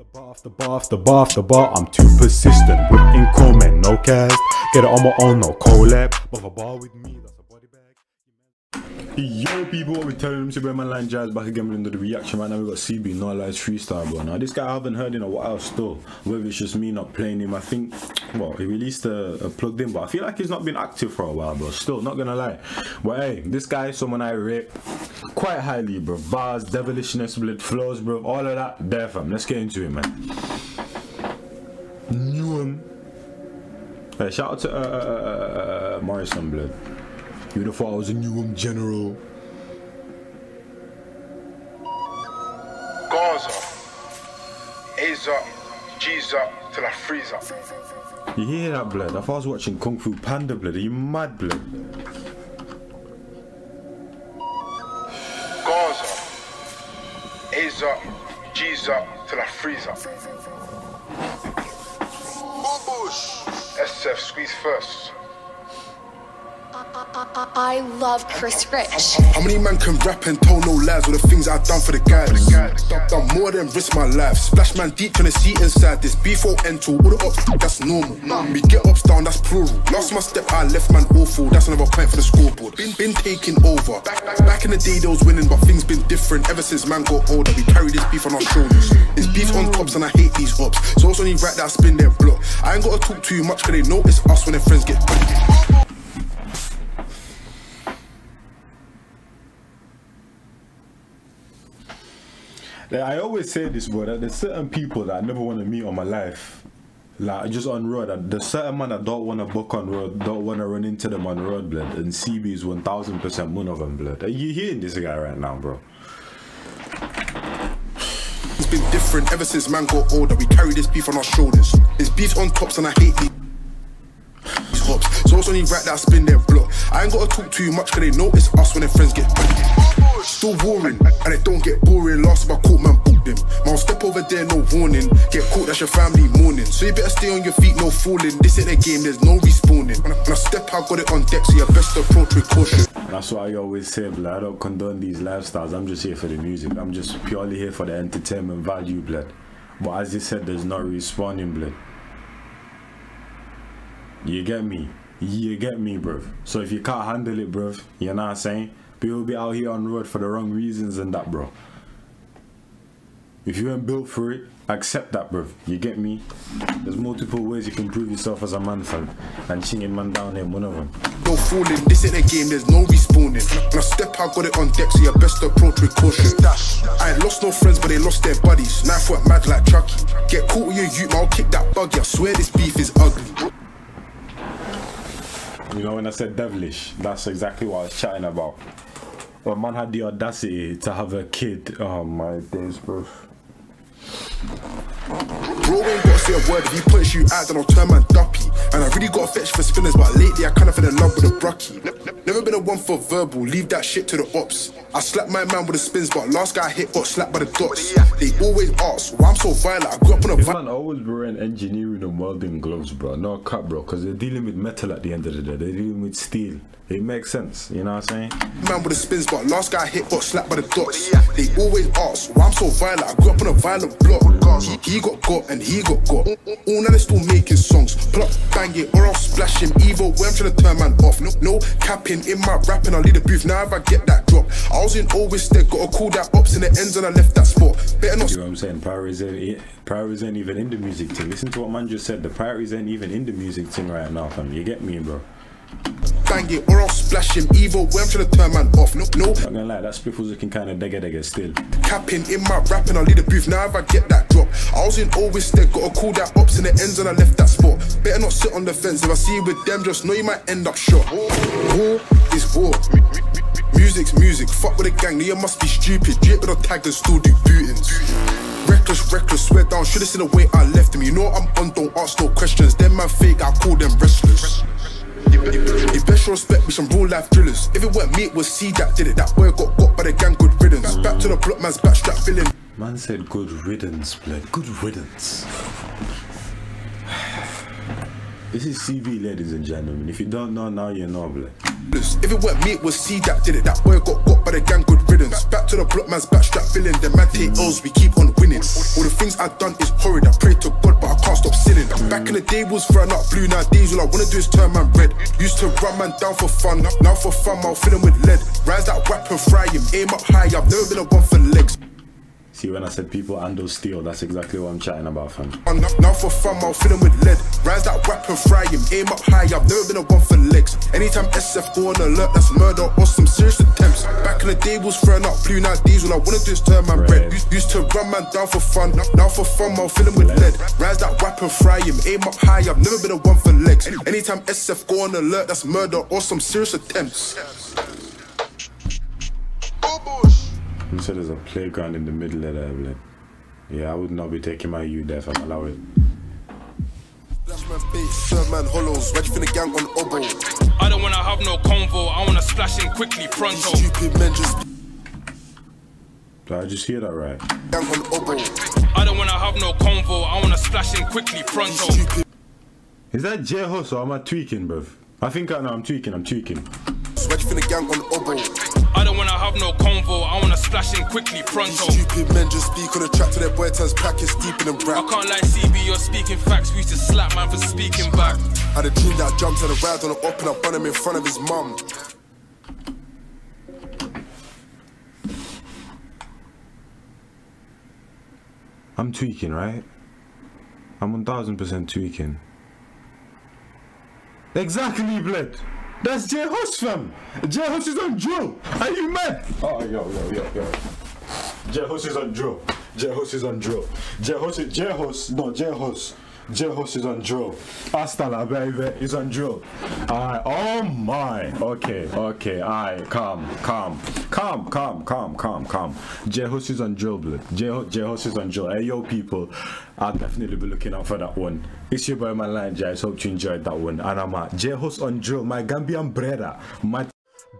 the bar, the bar, the bar, the bar. I'm too persistent. Whipping comment, no cast. Get it on my own, no collab. But a bar with me, Yo, people, we telling them? to ManLykeNjies back again with the reaction. Right now, we got CB, no lies freestyle, bro. Now, this guy I haven't heard in a while still. Whether it's just me not playing him, I think, well, he released a, a plugged in, but I feel like he's not been active for a while, bro. Still, not gonna lie. But hey, this guy is someone I rate quite highly, bro. Bars, devilishness, blood flows, bro. All of that, there, fam. Let's get into it, man. Newham. Hey, shout out to uh, uh, uh, uh, Morrison, blood. You would have thought I was a Newham general. Gaza, A's up, G's up, till I freeze up. You hear that, blood? I thought I was watching Kung Fu Panda, blood. Are you mad, blood? Gaza, A's up, G's up, till I freeze up. SF squeeze first. I, love Chris Rich. How many man can rap and tell no lies? All the things I've done for the guys. Done, more than risk my life. Splash man deep trying to see inside this. Before enter, all the ups, that's normal. We get ups down, that's plural. Lost my step, I left man awful. That's another point for the scoreboard. Been, been taking over. Back, in the day, they was winning, but things been different ever since man got older. We carry this beef on our shoulders. It's beef on tops, and I hate these ups. So it's only right that I spin their block. I ain't gotta talk too much, cause they it's us when their friends get back. Like, I always say this, bro. That there's certain people that I never want to meet on my life. Like just on road, there's certain man that don't want to book on road, don't want to run into them on road, blood. And CB is one thousand percent one of them, blood. Are you hearing this guy right now, bro? It's been different ever since man got older. We carry this beef on our shoulders. It's beef on tops, and I hate hops. So it's only right that I spin their block. I ain't gotta talk too much, cause they it's us when their friends get back. Still warring, and it don't get boring. Last time I caught man, booked them. Man, step over there, no warning. Get caught, that's your family mourning. So you better stay on your feet, no falling. This ain't a game, there's no respawning. When I, I step out, got it on deck, so you best approach with caution. That's why I always say, blood. I don't condone these lifestyles. I'm just here for the music. I'm just purely here for the entertainment value, blood. But as you said, there's no respawning, blood. You get me? You get me, bro. So if you can't handle it, bro, you know what I'm saying? People be out here on road for the wrong reasons and that, bro. If you ain't built for it, accept that, bro. You get me? There's multiple ways you can prove yourself as a man, fam. And chinging man down here, one of them. No fooling, this ain't a game, there's no respawning. I step out, got it on deck, so you best approach with caution. I ain't lost no friends, but they lost their buddies. Knife work mad like Chucky. Get caught with your youth, I'll kick that buggy. I swear this beef is ugly. You know, when I said devilish, that's exactly what I was chatting about. A man had the audacity to have a kid. Oh my days, bro. Bro ain't gotta say a word if he punch you out, then I'll turn man duppy. And I really got a fetch for spinners, but lately I kinda fell in love with a brucky. Never been a one for verbal, leave that shit to the ops. I slapped my man with the spins, but last guy I hit got slapped by the dots. They always ask why I'm so violent. I grew up on a This man always wearing engineering and welding gloves, bro. No cut, bro, because they're dealing with metal at the end of the day. They're dealing with steel. It makes sense, you know what I'm saying? man with the spins, but last guy I hit got slapped by the dots. They always ask why I'm so violent. I grew up on a violent block. He, he got got and he got got. All now they still making songs. Plug, bang it, or I'll splash him. Evil, where I'm trying to turn man off. No, no capping in my rapping. I'll leave the booth now if I get that drop. I was in always there, gotta call that ups in the ends and I left that spot. Better not You know what I'm saying? Priorities ain't, priorities ain't even in the music thing. Listen to what man just said. The priorities ain't even in the music thing right now, fam. You get me, bro? Bang it, or I'll splash him. Evil, where I'm trying to turn man off. No, no Not gonna lie, that split was looking kind of degga degga still. capping in my rapping. I'll leave the booth now if I get that drop. I was in always there, gotta call that ups in the ends and I left that spot. Better not sit on the fence. If I see you with them, just know you might end up shot. War is war. Music's music. Fuck with a gang, you must be stupid. Drip with a tag and still do bootings. Reckless, reckless, swear down. Should've seen the way I left him. You know I'm on, don't ask no questions. Them man fake, I call them restless. You, best respect with some real life drillers. If it weren't me, it was C that did it. That boy got got by the gang, good riddance. Back to the block, man's backstrap feeling. Man said good riddance, blood. Good riddance. This is CB, ladies and gentlemen. If you don't know now, you know, blood. If it weren't me, it was C that did it. That boy got got by the gang, good riddance. Back to the block, man's backstrap feeling. The man take O's, we keep on winning. All the things I've done is horrid. The day was throwing up blue, nowadays all I wanna do is turn man red. Used to run man down for fun, now for fun, I'll fill him with lead. Rise that weapon, fry him, aim up high. I've never been a one for legs. See, when I said people handle steel, that's exactly what I'm chatting about, fam. Now, now for fun, I'll fill him with lead. Rise that weapon, fry him, aim up high. I've never been a one for legs. Anytime SF go on alert, that's murder or some serious attempts. Back in the day was throwing up blue, nowadays all I wanna do is turn red. Red. Used, used to run man down for fun, now for fun, I'll fill him with lead. Rise that weapon, fry him, aim up high. I've never been a one for legs. Anytime SF go on alert, that's murder or some serious attempts. You said there's a playground in the middle of there, blood. Yeah, I would not be taking my youth there, fam. Allow it. Flash man bait, serve man hollows, ready for the gang on oboe. I don't wanna have no convo, I wanna splash in quickly, pronto. Stupid men just Did I just hear that right? gang on oboe. I don't wanna have no convo, I wanna splash in quickly, pronto. Is that J Hus or am I tweaking, bruv? I think I know I'm tweaking, I'm tweaking. ready for the gang on oboe. I don't wanna have no convo, I wanna splash in quickly, pronto. Stupid men just speak on the track to their boy turns packets deep in the I rap. can't lie, CB, you're speaking facts. We used to slap man for speaking back. Had a dream that I jumped on a ride on a up and I bun him in front of his mum. I'm tweaking, right? I'm 1000% tweaking. Exactly, blood. That's J Hus, fam. J Hus is on drill. Are you mad? Oh, yo, yo, yo, yo. J Hus is on drill. J Hus is on drill. J Hus is J Hus. No, J Hus. J Hus is on drill. Hasta la baby is on drill. Alright, oh my. Okay, okay, alright, calm, calm, calm, calm, calm, calm, calm. J is on drill, blood. J is on drill. Hey, yo, people, I'll definitely be looking out for that one. It's your boy, my line, guys. Hope you enjoyed that one. And I'm at J on drill, my Gambian brother. My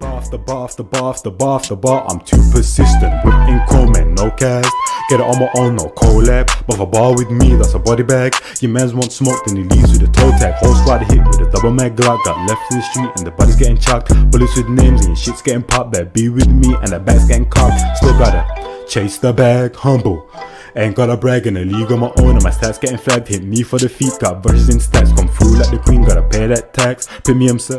Bar after bar after bar I'm too persistent. Whipping comment, no cast. Get it on my own, no collab. But a bar with me, that's a body bag. Your man's want smoke, then he leaves with a toe tag. Whole squad hit with a double mag glock. Got left in the street and the body's getting chucked. Bullets with names and shit's getting popped. Better be with me and the bag's getting cocked. Still gotta chase the bag, humble. Ain't gotta brag in a league on my own and my stats getting flagged. Hit me for the feet, got verses in stats. Come through like the queen, gotta pay that tax. Premium sir.